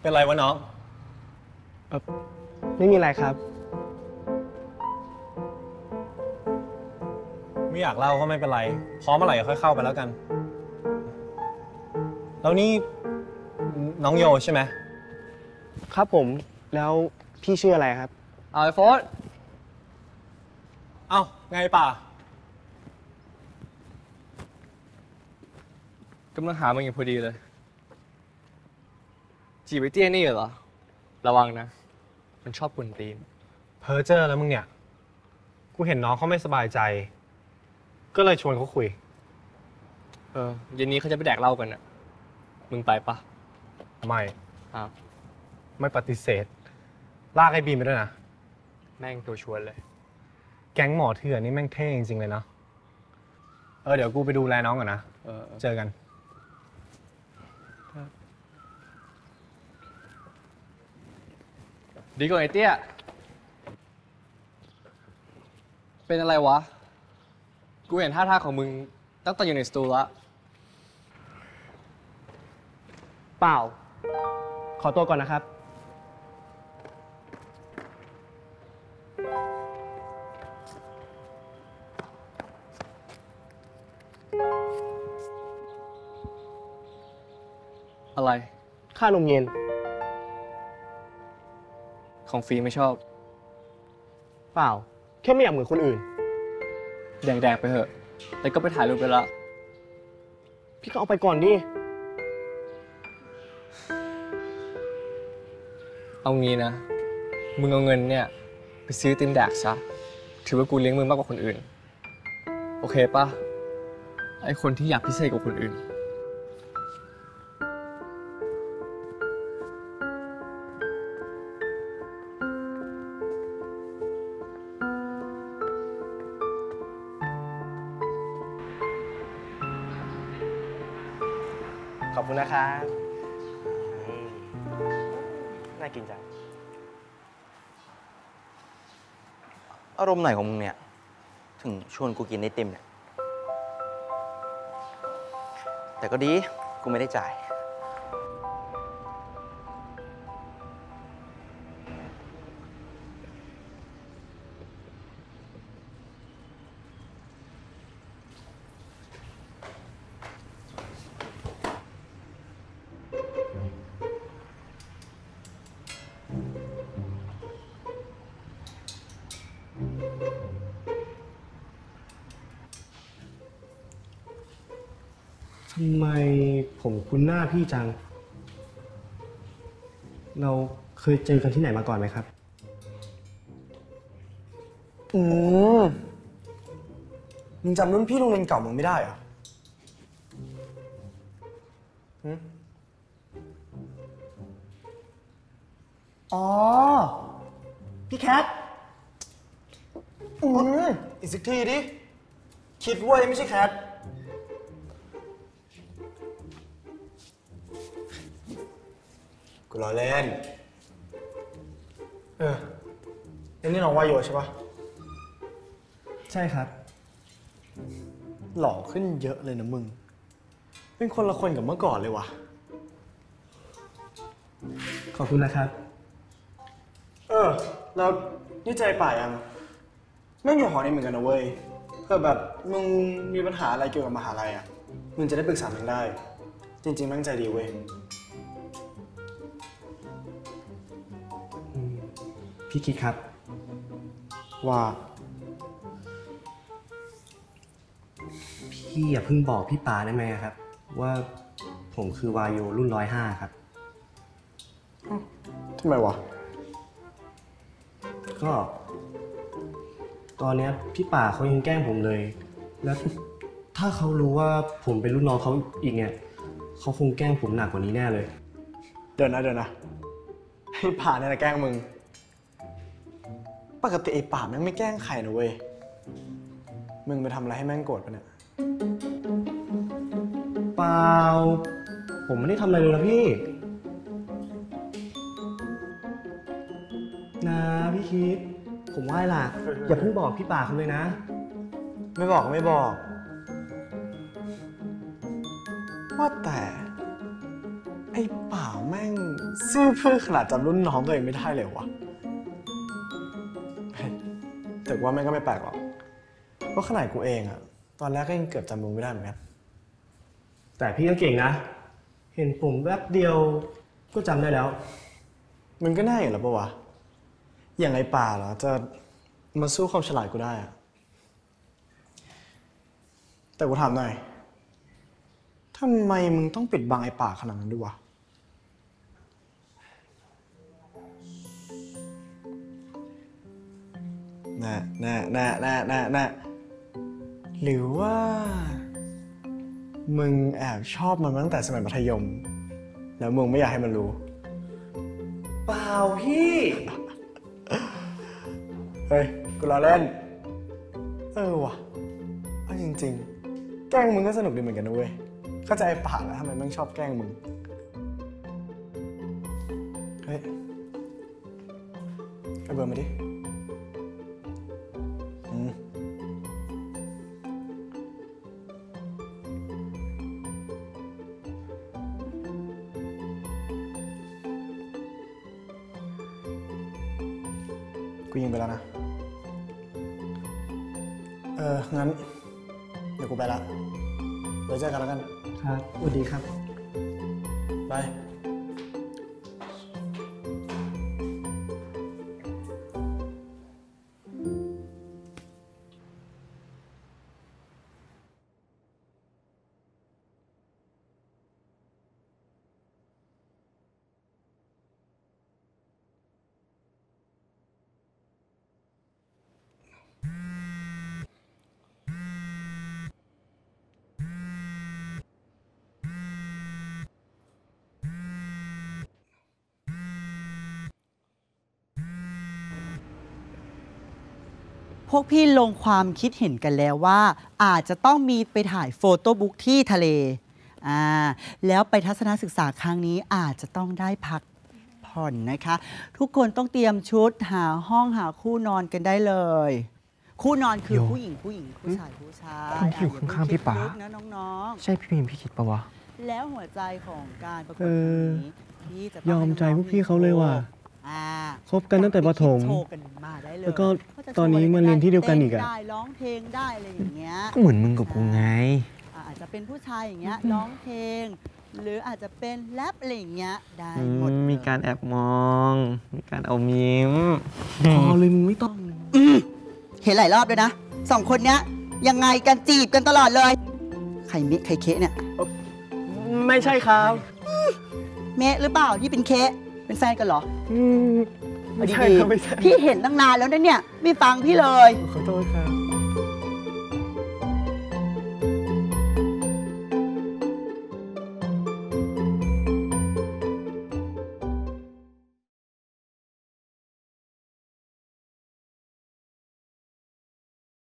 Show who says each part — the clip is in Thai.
Speaker 1: เป็นไรวะน้อง
Speaker 2: ไม่มีอะไรครับ
Speaker 1: ไม่อยากเล่าก็ไม่เป็นไร พร้อมเมื่อไหร่ค่อยเข้าไปแล้วกัน แล้วนี่น้องโยใช่ไหม
Speaker 2: ครับผม แล้วพี่ชื่ออะไรครับ
Speaker 3: เอาไอ้โฟส
Speaker 1: เอ้าไงป่า
Speaker 3: กำลังหามึงอยู่พอดีเลย จีบไอ้เตี้ยนี่เหรอ ระวังนะ มันชอบกวนตีน
Speaker 1: เพอเจอร์แล้วมึงเนี่ย กูเห็นน้องเขาไม่สบายใจ ก็เลยชวนเขาคุย
Speaker 3: เออเย็นนี้เขาจะไปแดกเหล้ากันอะ มึงไปปะ
Speaker 1: ไม่
Speaker 3: อ้าว
Speaker 1: ไม่ปฏิเสธ ลากไอ้บีมไปด้วยนะ
Speaker 3: แม่งตัวชวนเลย
Speaker 1: แก๊งหมอเถื่อนนี่แม่งเท่จริงๆเลยเนาะ เออเดี๋ยวกูไปดูแลน้องก่อนนะ
Speaker 3: เออเออ
Speaker 1: เจอกัน
Speaker 3: ดีกว่าไอ้เตี้ย เป็นอะไรวะ กูเห็นท่าทางของมึงตั้งแต่อยู่ในสตูละ
Speaker 2: เปล่า ขอตัวก่อนนะครับ
Speaker 3: อะไร
Speaker 2: ค่านมเย็น
Speaker 3: ของฟรีไม่ชอบ
Speaker 2: เปล่า แค่ไม่อยากเหมือนคนอื่น
Speaker 3: แดกๆไปเถอะ แต่ก็ไปถ่ายรูปไปละ
Speaker 2: พี่ก็เอาไปก่อนดิ
Speaker 3: เอางี้นะ มึงเอาเงินเนี่ย ไปซื้อติมแดกซะ ถือว่ากูเลี้ยงมึงมากกว่าคนอื่น โอเคปะไอคนที่อยากพิเศษกว่าคนอื่น
Speaker 2: ขอบคุณนะครับอืมน่ากินจัง
Speaker 4: อารมณ์ไหนของมึงเนี่ย ถึงชวนกูกินไอติมเนี่ย แต่ก็ดี กูไม่ได้จ่ายำ
Speaker 2: ไมผมคุ้นหน้าพี่จัง เราเคยเจอกันที่ไหนมาก่อนไหมครับ
Speaker 5: อืมมึงจำรุ่นพี่โรงเรียนเก่ามึงไม่ได้เหรอหึอ๋อ พี่แคท อืมอีกสักทีดิ คิดเว้ยไม่ใช่แคท กูรอเล่น เออแล้วนี่น้องวายโยใช่ปะ
Speaker 2: ใช่ครับ
Speaker 5: หล่อขึ้นเยอะเลยนะมึง เป็นคนละคนกับเมื่อก่อนเลยวะ
Speaker 2: ขอบคุณนะครับ
Speaker 5: เออ แล้วนี่ใจป่ายังไม่อยู่หอนี้เหมือนกันนะเว้ยเพื่อแบบมึงมีปัญหาอะไรเกี่ยวกับมหาลัยอะ มึงจะได้ปรึกษามึงได้ จริงๆแมั่งใจดีเว้ย
Speaker 2: พี่คิดครับ
Speaker 5: ว่า
Speaker 2: พี่อย่าเพิ่งบอกพี่ปาได้ไหมครับ ว่าผมคือวายโยรุ่นร้อยห้าครับ
Speaker 5: ทำไมวะ
Speaker 2: ก็ ตอนเนี้ยพี่ป่าเขายังแกล้งผมเลย แล้วถ้าเขารู้ว่าผมเป็นรุ่นน้องเขาอีกเนี่ยเขาคงแกล้งผมหนักกว่านี้แน่เลย
Speaker 5: เดี๋ยวนะเดี๋ยวนะ ให้ป่าเนี่ยนะแกล้งมึง ปกติไอ้ป่าแม่งไม่แกล้งใครนะเว้ย มึงไปทำอะไรให้แม่งโกรธปะเนี่ย
Speaker 2: เปล่า ผมไม่ได้ทำอะไรเลยนะพี่ นะพี่คิด ผมไหว้ล่ะ อย่าเพิ่งบอกพี่ป่าเขาเลยนะ
Speaker 5: ไม่บอกก็ไม่บอก ว่าแต่ ไออ้ป่าแม่งสู้เพื่อนขนาดจำรุ่นน้องตัวเองไม่ได้เลยวะเฮ้ย แต่ว่าแม่งก็ไม่แปลกหรอกเพราะขนาดกูเองอะตอนแรกก็ยังเกือบจำมึงไม่ได้เหมือนกัน
Speaker 2: แต่พี่ก็เก่งนะ เห็นผมแวบเดียวก็จำได้แล้ว
Speaker 5: มันก็น่าอยู่แล้วปะวะ อย่างไอ้ป่าเหรอจะมาสู้ความฉลาดกูได้อะแต่กูถามหน่อยทำไมมึงต้องปิดบังไอ้ป่าขนาดนั้นด้วยวะ น่แน่แน่แน่แน่แน่หรือว่า มึงแอบชอบมันมาตั้งแต่สมัยมัธยม แล้วมึงไม่อยากให้มันรู้
Speaker 2: เปล่าพี่
Speaker 5: เฮ้ย กูล้อเล่น เออว่ะเอาจริง ๆ แกล้งมึงก็สนุกดีเหมือนกันนะเว้ย เข้าใจป่าแล้วทำไมแม่งชอบแกล้งมึง เฮ้ย เอาเบอร์มาดิ กูยิงไปแล้วนะ เออ งั้น เดี๋ยวกูไปละไว้เจอกันแล้วกัน
Speaker 2: ครับสวัสดีครับ
Speaker 5: บาย
Speaker 6: พวกพี่ลงความคิดเห็นกันแล้วว่า อาจจะต้องมีไปถ่ายโฟโต้บุ๊กที่ทะเลอ่าแล้วไปทัศนศึกษาครั้งนี้อาจจะต้องได้พักผ่อนนะคะ ทุกคนต้องเตรียมชุดหาห้องหาคู่นอนกันได้เลย คู่นอนคือ
Speaker 3: โย
Speaker 6: ผู้หญิงผู้หญิงผู้ชายผู้ชาย
Speaker 3: คนที่อยู่ะข้างๆพี่ป๋า
Speaker 6: อย่เพิ่งคิดลึกนะน้อง
Speaker 3: ใช่พี่พิมพ์พี่คิดปะวะ
Speaker 6: ๆแล้วหัวใจของการประกวด
Speaker 2: เอ
Speaker 6: ครั้
Speaker 2: อง
Speaker 6: นี้พี่จะ
Speaker 2: ย
Speaker 6: ต้
Speaker 2: อ
Speaker 6: อง
Speaker 2: ม
Speaker 6: ให้
Speaker 2: ใจ
Speaker 6: น้อง
Speaker 2: พวกพี่เขาเลยว่ะ
Speaker 6: อ่า
Speaker 2: คบกันตั้งแต่ประถม
Speaker 6: โชว์กันมาได้เลย
Speaker 2: แล้วก็า
Speaker 6: จะ
Speaker 2: ตอนนี้
Speaker 6: โชว์ะไร
Speaker 2: มาเรียนที่เดียวกันอีกอะ
Speaker 6: ต้ได้ร้องเพลงได้อะไรอย่างเงี้ย
Speaker 3: ก็เหมือนมึงกับกูไง
Speaker 6: อ่าอาจจะเป็นผู้ชายอย่างเงี้ยร้องเพลง หรืออาจจะเป็นแรปอะไรอย่างเงี้ยได้
Speaker 3: อื
Speaker 6: หมด
Speaker 3: ม
Speaker 6: เลย
Speaker 3: มีการแอบมอง มีการเอายิ้ม
Speaker 2: พอเลยมึงไม่ต้อง
Speaker 6: เห็นหลายรอบเลยนะสองคนเนี้ยยังไงกันจีบกันตลอดเลย ใครเมะใครเคะเนี่ย
Speaker 2: ไม่ใช่ครับ
Speaker 6: เมะหรือเปล่าที่เป็นเคะเป็นแฟนกันเหรอ
Speaker 2: อืม
Speaker 6: เอา
Speaker 2: ไม่ใช่
Speaker 6: ดี
Speaker 2: ครับไม่ใช่
Speaker 6: ๆพี่เห็นตั้งนานแล้วนะเนี่ย ไม่ฟังพี่เลย
Speaker 2: ขอโทษครับ